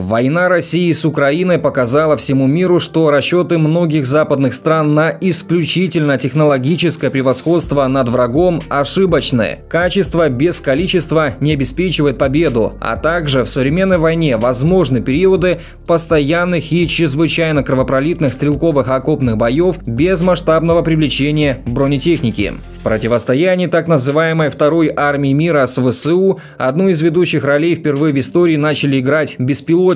Война России с Украиной показала всему миру, что расчеты многих западных стран на исключительно технологическое превосходство над врагом ошибочны. Качество без количества не обеспечивает победу, а также в современной войне возможны периоды постоянных и чрезвычайно кровопролитных стрелковых окопных боев без масштабного привлечения бронетехники. В противостоянии так называемой Второй армии мира с ВСУ одну из ведущих ролей впервые в истории начали играть беспилотники.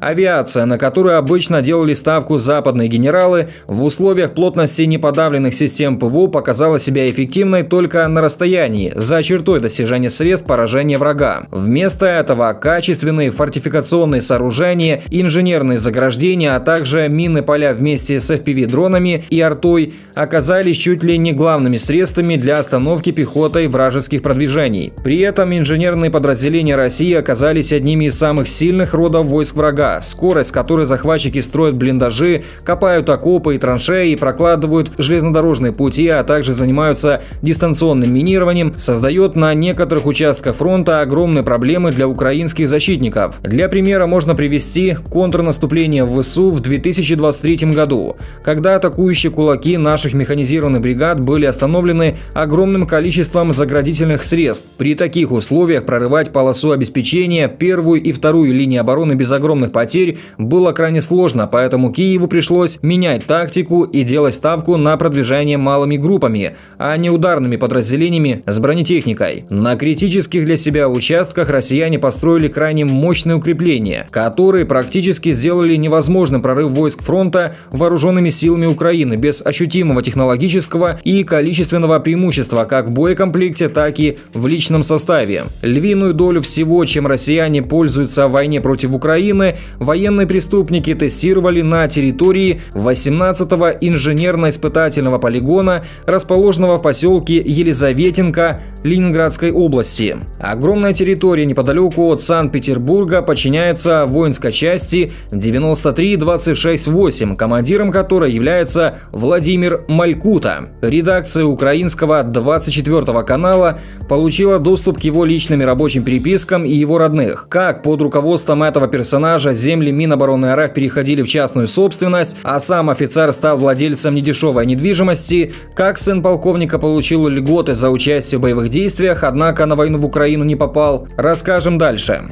Авиация, на которую обычно делали ставку западные генералы, в условиях плотности неподавленных систем ПВО показала себя эффективной только на расстоянии, за чертой достижения средств поражения врага. Вместо этого качественные фортификационные сооружения, инженерные заграждения, а также мины поля вместе с FPV-дронами и артой оказались чуть ли не главными средствами для остановки пехотой вражеских продвижений. При этом инженерные подразделения России оказались одними из самых сильных родов войск врага, скорость, с которой захватчики строят блиндажи, копают окопы и траншеи прокладывают железнодорожные пути, а также занимаются дистанционным минированием, создает на некоторых участках фронта огромные проблемы для украинских защитников. Для примера можно привести контрнаступление в ВСУ в 2023 году, когда атакующие кулаки наших механизированных бригад были остановлены огромным количеством заградительных средств. При таких условиях прорывать полосу обеспечения, первую и вторую линии обороны без огромных потерь было крайне сложно, поэтому Киеву пришлось менять тактику и делать ставку на продвижение малыми группами, а не ударными подразделениями с бронетехникой. На критических для себя участках россияне построили крайне мощные укрепления, которые практически сделали невозможным прорыв войск фронта вооруженными силами Украины без ощутимого технологического и количественного преимущества как в боекомплекте, так и в личном составе. Львиную долю всего, чем россияне пользуются в войне против Украины, военные преступники тестировали на территории 18-го инженерно-испытательного полигона, расположенного в поселке Елизаветинка Ленинградской области. Огромная территория неподалеку от Санкт-Петербурга подчиняется воинской части 93268, командиром которой является Владимир Малькута. Редакция украинского 24 канала получила доступ к его личным рабочим перепискам и его родных. Как под руководством этого персонажа земли Минобороны РФ переходили в частную собственность, а сам офицер стал владельцем недешевой недвижимости, как сын полковника получил льготы за участие в боевых действиях, однако на войну в Украину не попал, расскажем дальше.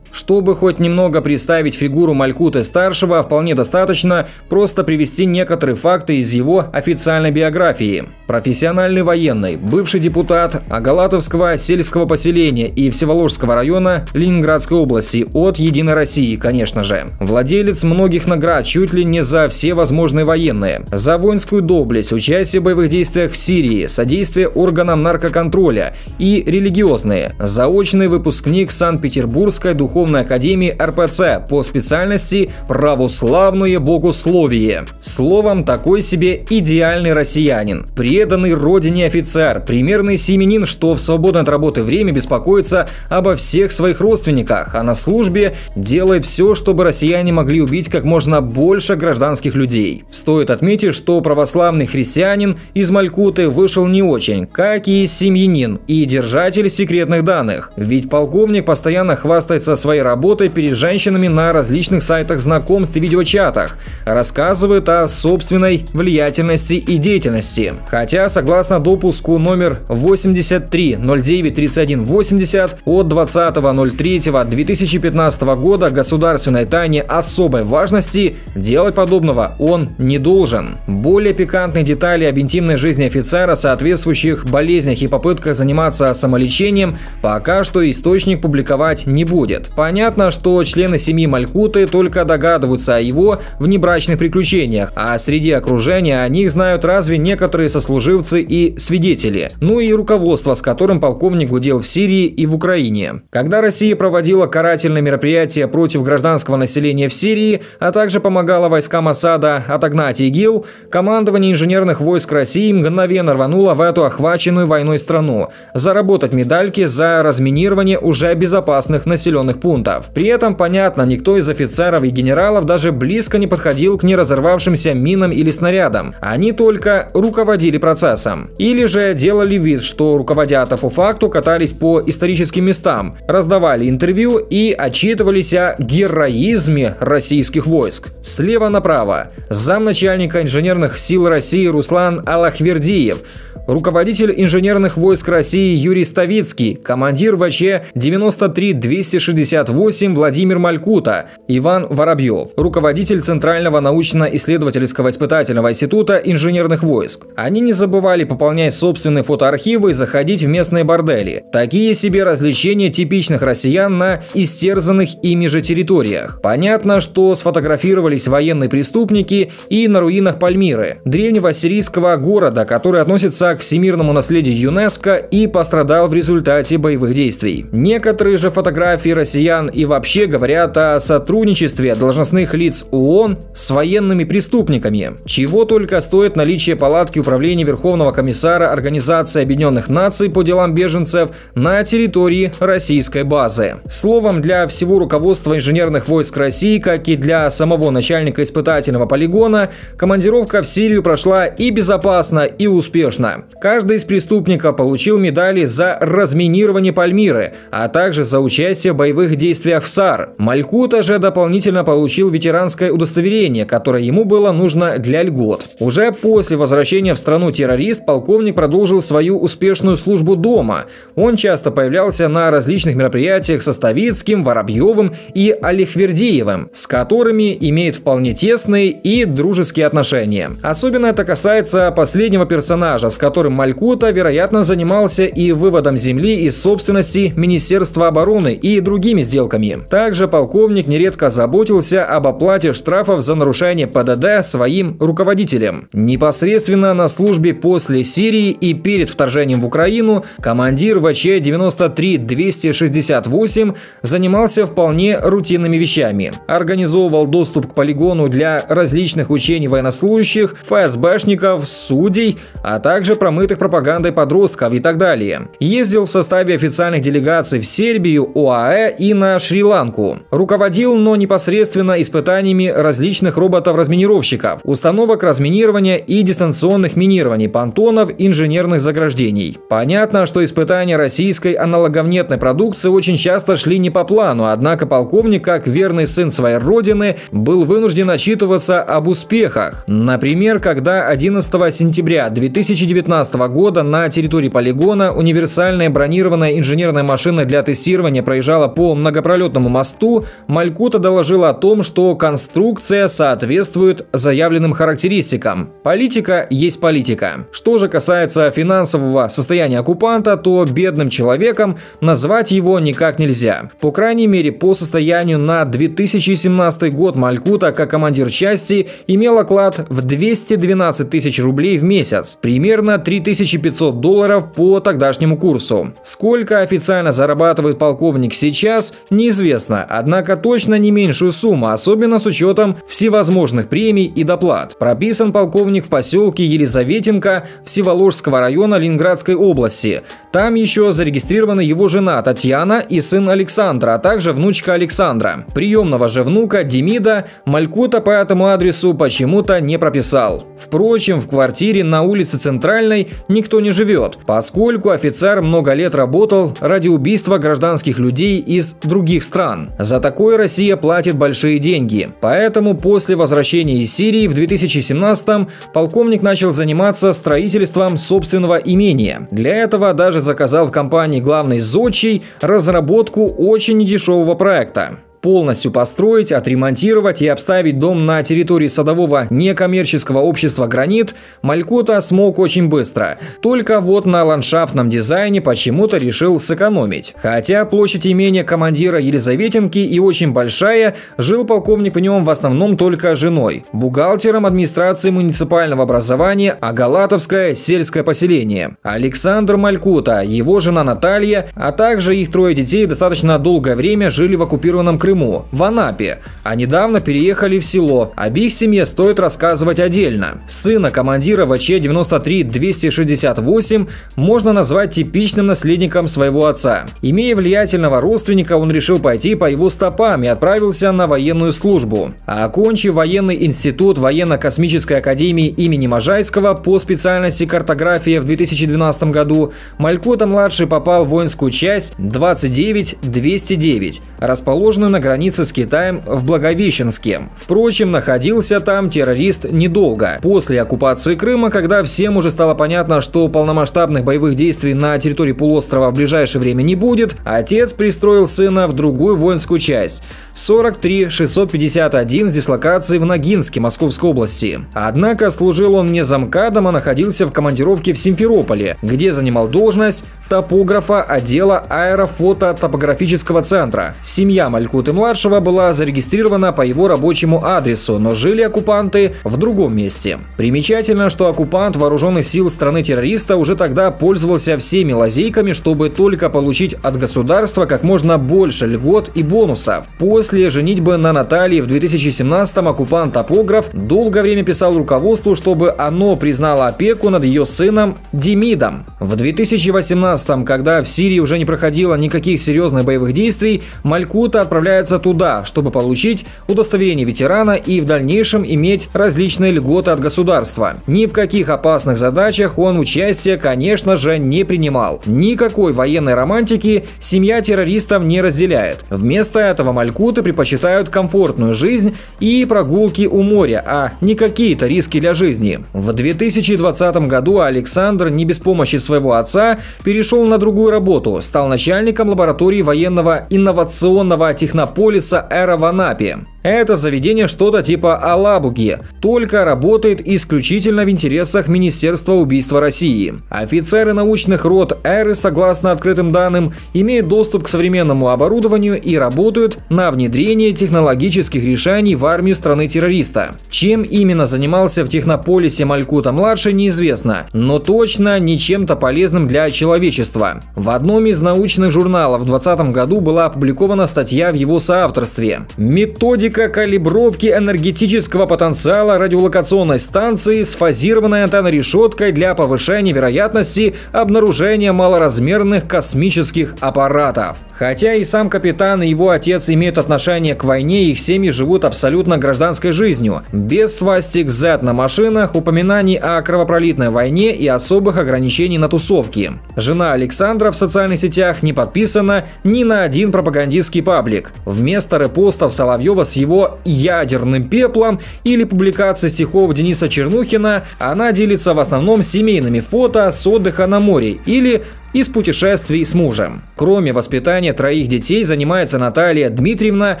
Чтобы хоть немного представить фигуру Малькуты-старшего, вполне достаточно просто привести некоторые факты из его официальной биографии. Профессиональный военный, бывший депутат Агалатовского сельского поселения и Всеволожского района Ленинградской области от «Единой России», конечно же. Владелец многих наград чуть ли не за все возможные военные. За воинскую доблесть, участие в боевых действиях в Сирии, содействие органам наркоконтроля и религиозные. Заочный выпускник Санкт-Петербургской духовной Православной академии РПЦ по специальности «Православное богословие». Словом, такой себе идеальный россиянин, преданный родине офицер, примерный семенин, что в свободное от работы время беспокоится обо всех своих родственниках, а на службе делает все, чтобы россияне могли убить как можно больше гражданских людей. Стоит отметить, что православный христианин из Малькуты вышел не очень, как и семьянин и держатель секретных данных. Ведь полковник постоянно хвастается своей работой перед женщинами на различных сайтах знакомств и видеочатах, рассказывают о собственной влиятельности и деятельности. Хотя, согласно допуску номер 83093180 от 20.03.2015 года государственной тайне особой важности, делать подобного он не должен. Более пикантные детали об интимной жизни офицера, соответствующих болезнях и попытках заниматься самолечением, пока что источник публиковать не будет. Понятно, Понятно, что члены семьи Малькуты только догадываются о его внебрачных приключениях, а среди окружения о них знают разве некоторые сослуживцы и свидетели, ну и руководство, с которым полковник гудел в Сирии и в Украине. Когда Россия проводила карательные мероприятия против гражданского населения в Сирии, а также помогала войскам Асада отогнать ИГИЛ, командование инженерных войск России мгновенно рвануло в эту охваченную войной страну, заработать медальки за разминирование уже безопасных населенных пунктов пунктов. При этом, понятно, никто из офицеров и генералов даже близко не подходил к неразорвавшимся минам или снарядам. Они только руководили процессом. Или же делали вид, что руководят, а по факту катались по историческим местам, раздавали интервью и отчитывались о героизме российских войск. Слева направо. Замначальника инженерных сил России Руслан Аллахвердиев – руководитель инженерных войск России Юрий Ставицкий, командир ВЧ 93-268 Владимир Малькута, Иван Воробьев, руководитель Центрального научно-исследовательского испытательного института инженерных войск. Они не забывали пополнять собственные фотоархивы и заходить в местные бордели. Такие себе развлечения типичных россиян на истерзанных ими же территориях. Понятно, что сфотографировались военные преступники и на руинах Пальмиры, древнего сирийского города, который относится к всемирному наследию ЮНЕСКО и пострадал в результате боевых действий. Некоторые же фотографии россиян и вообще говорят о сотрудничестве должностных лиц ООН с военными преступниками. Чего только стоит наличие палатки управления Верховного комиссара Организации Объединенных Наций по делам беженцев на территории российской базы. Словом, для всего руководства инженерных войск России, как и для самого начальника испытательного полигона, командировка в Сирию прошла и безопасно, и успешно. Каждый из преступников получил медали за разминирование Пальмиры, а также за участие в боевых действиях в САР. Малькута же дополнительно получил ветеранское удостоверение, которое ему было нужно для льгот. Уже после возвращения в страну террорист полковник продолжил свою успешную службу дома. Он часто появлялся на различных мероприятиях со Ставицким, Воробьевым и Алихвердиевым, с которыми имеет вполне тесные и дружеские отношения. Особенно это касается последнего персонажа, с которым которым Малькута, вероятно, занимался и выводом земли из собственности Министерства обороны и другими сделками. Также полковник нередко заботился об оплате штрафов за нарушение ПДД своим руководителям. Непосредственно на службе после Сирии и перед вторжением в Украину командир ВЧ-93-268 занимался вполне рутинными вещами. Организовывал доступ к полигону для различных учений военнослужащих, ФСБшников, судей, а также промытых пропагандой подростков и так далее. Ездил в составе официальных делегаций в Сербию, ОАЭ и на Шри-Ланку. Руководил, но непосредственно испытаниями различных роботов-разминировщиков, установок разминирования и дистанционных минирований понтонов инженерных заграждений. Понятно, что испытания российской аналоговнетной продукции очень часто шли не по плану, однако полковник, как верный сын своей родины, был вынужден отчитываться об успехах. Например, когда 11 сентября 2019 2019 года на территории полигона универсальная бронированная инженерная машина для тестирования проезжала по многопролетному мосту, Малькута доложила о том, что конструкция соответствует заявленным характеристикам. Политика есть политика. Что же касается финансового состояния оккупанта, то бедным человеком назвать его никак нельзя. По крайней мере, по состоянию на 2017 год Малькута, как командир части, имел оклад в 212 тысяч рублей в месяц. Примерно 3500 долларов по тогдашнему курсу. Сколько официально зарабатывает полковник сейчас, неизвестно, однако точно не меньшую сумму, особенно с учетом всевозможных премий и доплат. Прописан полковник в поселке Елизаветинка Всеволожского района Ленинградской области. Там еще зарегистрированы его жена Татьяна и сын Александра, а также внучка Александра. Приемного же внука Демида Малькута по этому адресу почему-то не прописал. Впрочем, в квартире на улице Центральной Украиной никто не живет, поскольку офицер много лет работал ради убийства гражданских людей из других стран. За такое Россия платит большие деньги. Поэтому после возвращения из Сирии в 2017 полковник начал заниматься строительством собственного имения. Для этого даже заказал в компании главной зодчий разработку очень недешевого проекта полностью построить, отремонтировать и обставить дом на территории садового некоммерческого общества «Гранит» Малькота смог очень быстро. Только вот на ландшафтном дизайне почему-то решил сэкономить. Хотя площадь имения командира Елизаветинки и очень большая, жил полковник в нем в основном только женой, бухгалтером администрации муниципального образования Агалатовское сельское поселение. Александр Малькута, его жена Наталья, а также их трое детей достаточно долгое время жили в оккупированном Крыму Крыму, в Анапе, а недавно переехали в село. Об их семье стоит рассказывать отдельно. Сына командира ВЧ-93-268 можно назвать типичным наследником своего отца. Имея влиятельного родственника, он решил пойти по его стопам и отправился на военную службу. А окончив военный институт военно-космической академии имени Можайского по специальности картография в 2012 году, Малькота-младший попал в воинскую часть 29209, расположенную на границе с Китаем в Благовещенске. Впрочем, находился там террорист недолго. После оккупации Крыма, когда всем уже стало понятно, что полномасштабных боевых действий на территории полуострова в ближайшее время не будет, отец пристроил сына в другую воинскую часть 43651 с дислокацией в Ногинске Московской области. Однако служил он не замкадом, а находился в командировке в Симферополе, где занимал должность топографа отдела аэрофототопографического центра. Семья Малькуты-младшего была зарегистрирована по его рабочему адресу, но жили оккупанты в другом месте. Примечательно, что оккупант вооруженных сил страны-террориста уже тогда пользовался всеми лазейками, чтобы только получить от государства как можно больше льгот и бонусов. После женитьбы на Наталье в 2017-м оккупант-топограф долгое время писал руководству, чтобы оно признало опеку над ее сыном Демидом. В 2018 2015 когда в Сирии уже не проходило никаких серьезных боевых действий, Малькута отправляется туда, чтобы получить удостоверение ветерана и в дальнейшем иметь различные льготы от государства. Ни в каких опасных задачах он участие, конечно же, не принимал. Никакой военной романтики семья террористов не разделяет. Вместо этого Малькуты предпочитают комфортную жизнь и прогулки у моря, а не какие-то риски для жизни. В 2020 году Александр не без помощи своего отца перешел на другую работу, стал начальником лаборатории военного инновационного технополиса «Эра» в Анапе. Это заведение что-то типа Алабуги, только работает исключительно в интересах Министерства убийства России. Офицеры научных род Эры, согласно открытым данным, имеют доступ к современному оборудованию и работают на внедрение технологических решений в армию страны-террориста. Чем именно занимался в технополисе Малькута-младший, неизвестно, но точно не чем-то полезным для человечества. В одном из научных журналов в 2020 году была опубликована статья в его соавторстве. Методика Методика калибровки энергетического потенциала радиолокационной станции с фазированной антеннорешеткой для повышения вероятности обнаружения малоразмерных космических аппаратов. Хотя и сам капитан, и его отец имеют отношение к войне, их семьи живут абсолютно гражданской жизнью. Без свастик Z на машинах, упоминаний о кровопролитной войне и особых ограничений на тусовки. Жена Александра в социальных сетях не подписана ни на один пропагандистский паблик. Вместо репостов Соловьева с его ядерным пеплом или публикации стихов Дениса Чернухина, она делится в основном семейными фото с отдыха на море или из путешествий с мужем. Кроме воспитания троих детей занимается Наталья Дмитриевна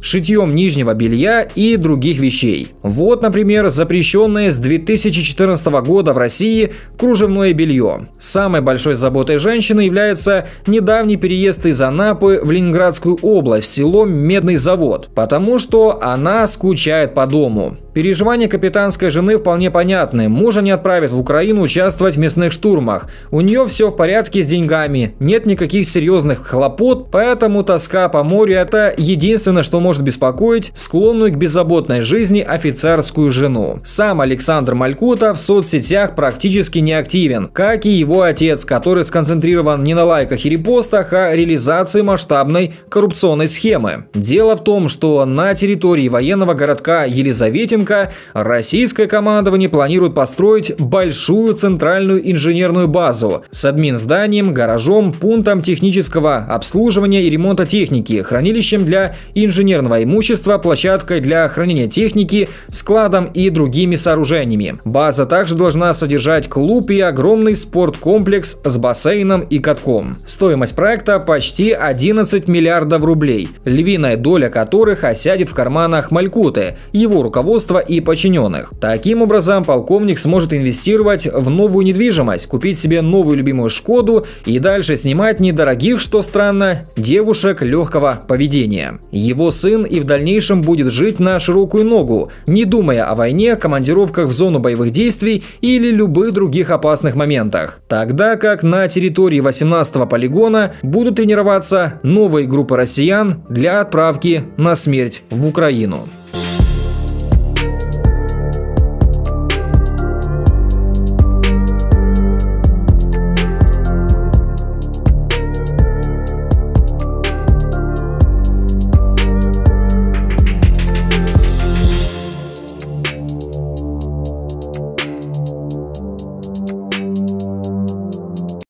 шитьем нижнего белья и других вещей. Вот, например, запрещенное с 2014 года в России кружевное белье. Самой большой заботой женщины является недавний переезд из Анапы в Ленинградскую область, в село Медный завод, потому что она скучает по дому. Переживания капитанской жены вполне понятны. Мужа не отправят в Украину участвовать в мясных штурмах. У нее все в порядке с деньгами деньгами, нет никаких серьезных хлопот, поэтому тоска по морю – это единственное, что может беспокоить склонную к беззаботной жизни офицерскую жену. Сам Александр Малькута в соцсетях практически не активен, как и его отец, который сконцентрирован не на лайках и репостах, а реализации масштабной коррупционной схемы. Дело в том, что на территории военного городка Елизаветинка российское командование планирует построить большую центральную инженерную базу с админ гаражом, пунктом технического обслуживания и ремонта техники, хранилищем для инженерного имущества, площадкой для хранения техники, складом и другими сооружениями. База также должна содержать клуб и огромный спорткомплекс с бассейном и катком. Стоимость проекта почти 11 миллиардов рублей, львиная доля которых осядет в карманах Малькуты, его руководства и подчиненных. Таким образом, полковник сможет инвестировать в новую недвижимость, купить себе новую любимую Шкоду И дальше снимать недорогих, что странно, девушек легкого поведения. Его сын и в дальнейшем будет жить на широкую ногу, не думая о войне, командировках в зону боевых действий или любых других опасных моментах. Тогда как на территории 18-го полигона будут тренироваться новые группы россиян для отправки на смерть в Украину.